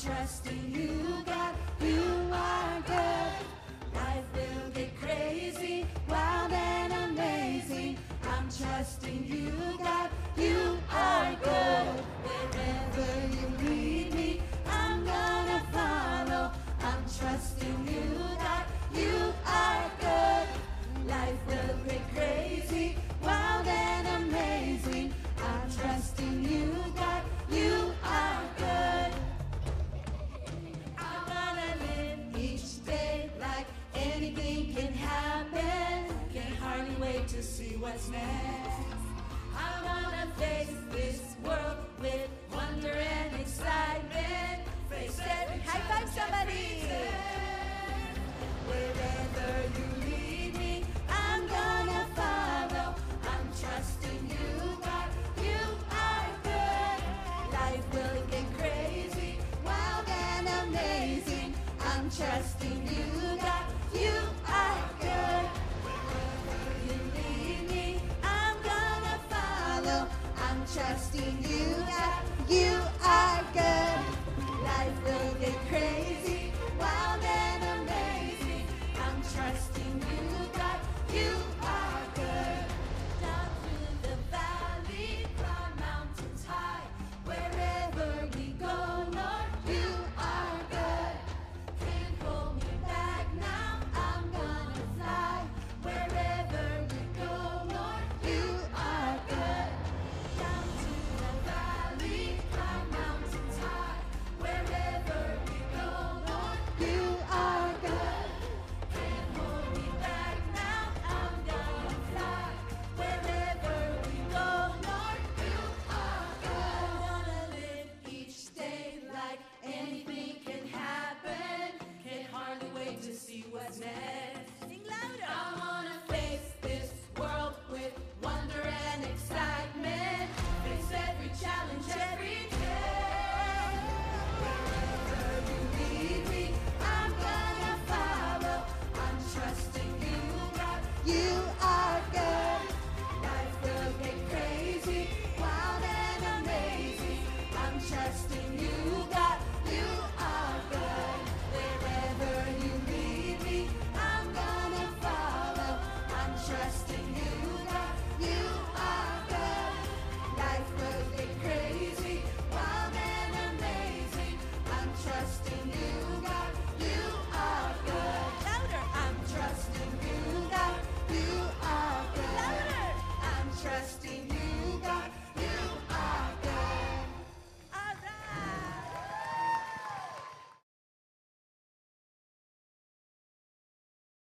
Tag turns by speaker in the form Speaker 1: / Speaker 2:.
Speaker 1: Trusting you, God. You are good. what's next. I wanna face this world with wonder and excitement. Face every high five somebody. Wherever you lead me, I'm gonna follow. I'm trusting you, God. You are good. Life will get crazy, wild and amazing. I'm trusting you. trusting you that to see what's next.